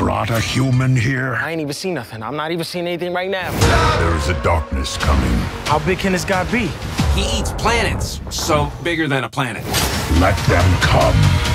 brought a human here? I ain't even seen nothing. I'm not even seeing anything right now. There is a darkness coming. How big can this guy be? He eats planets, so bigger than a planet. Let them come.